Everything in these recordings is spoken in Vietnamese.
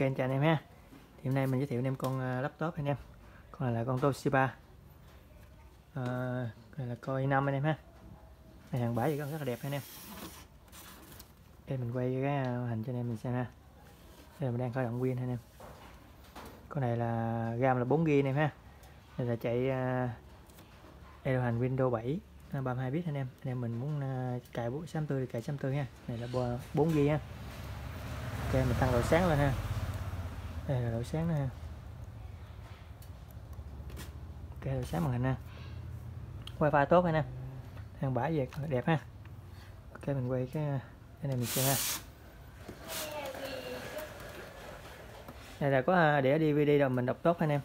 kênh chào anh em ha. Thì hôm nay mình giới thiệu anh em con ờ, laptop anh em. Con này là con Toshiba. À, này là coi 5 anh em ha. Này hàng bãi gì rất là đẹp anh em. Đây mình quay cái ờ, hình cho anh em mình xem ha. Đây là mình đang khởi động win anh em. Con này là RAM là 4 g anh em ha. Đây là chạy uh, là hành Windows 7 32 bit anh em. Anh em mình muốn uh, cài 64 thì cài 64 ha. Này là 4 g ha. Ok mình tăng độ sáng lên ha đây là độ sáng nè. Ok độ sáng màn hình nè. Wifi tốt anh em hàng bãi về đẹp ha. Ok mình quay cái cái này mình xem ha. Đây là có à, đĩa để DVD rồi mình đọc tốt anh em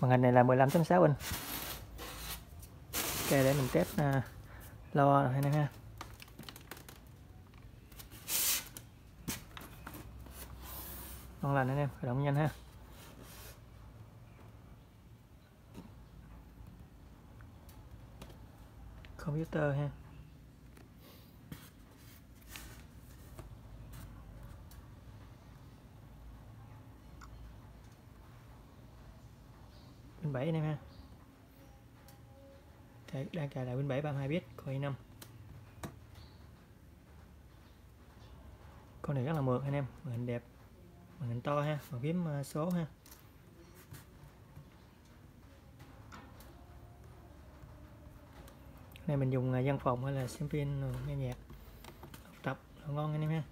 màn hình này là 15.6 inch. Ok để mình test uh, lo rồi anh em ha. Ngon lành anh em, khởi động nhanh ha. Computer ha. Bên 7 anh em ha. Đang cài lại ba 7 32 bit, coi 5 con này rất là mượt anh em màn hình đẹp màn hình to ha bàn phím ờ, số ha. Này mình dùng ờ, văn phòng hay là xem phim nghe nhạc, học tập ngon anh em ha.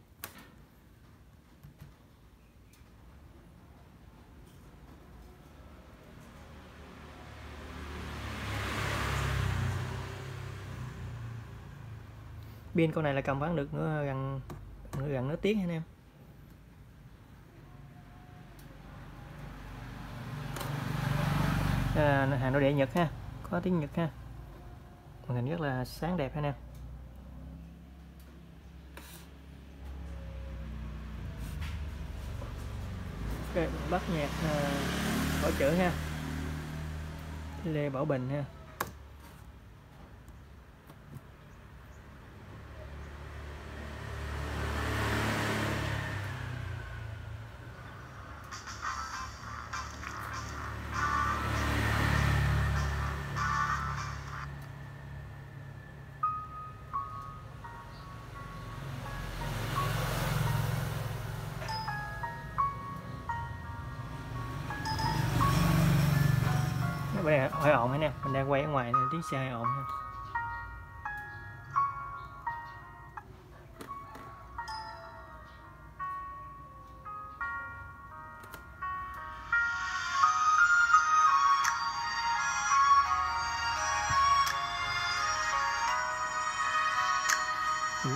Pin con này là cầm bán được nữa gần gần nửa tiếng anh em. À, hàng nội địa Nhật ha. Có tiếng Nhật ha. Màn hình rất là sáng đẹp ha nè. Ok bắt nhạc à, bảo chữ ha. Lê Bảo Bình ha. Bên này hơi ồn nè, mình đang quay ở ngoài nên tiếng xe hơi ồn ha.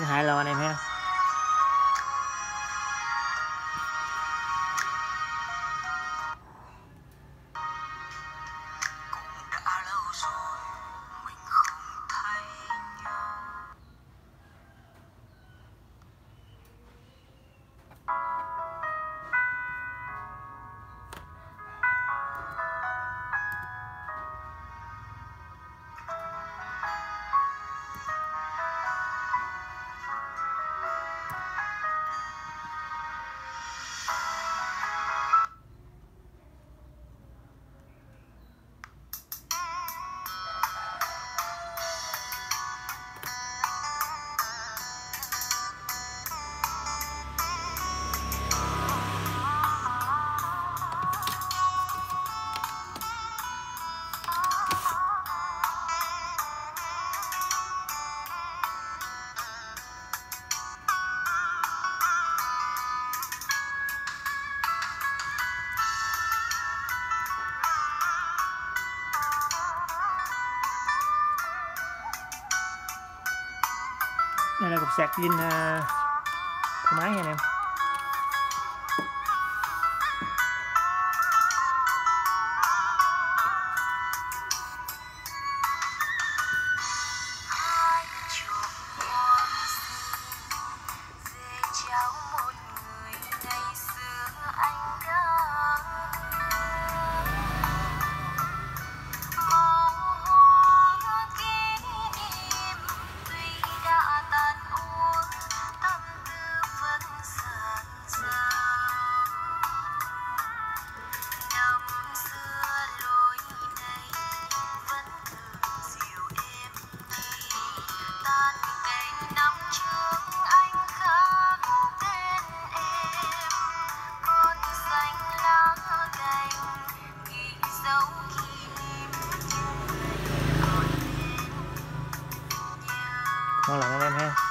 Hai lo anh em ha. Đây là cục sạc pin uh, máy nha anh em. ngon lành anh em ha?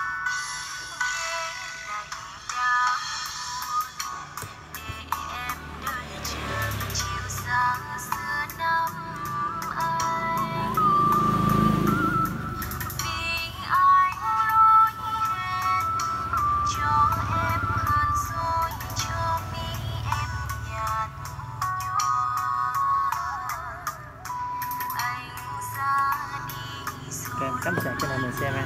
Cắm sạc cho này mình xem ha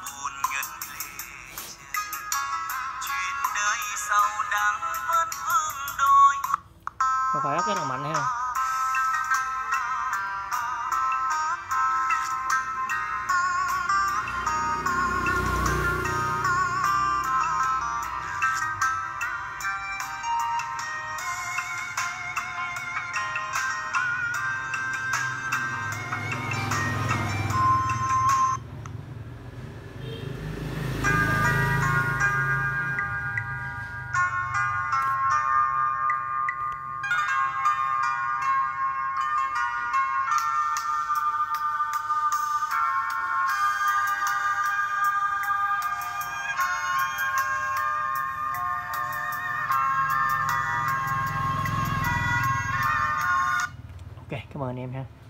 không phải rất là mạnh ha ok cảm ơn anh em ha